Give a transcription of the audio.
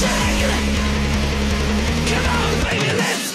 Come on, baby, let's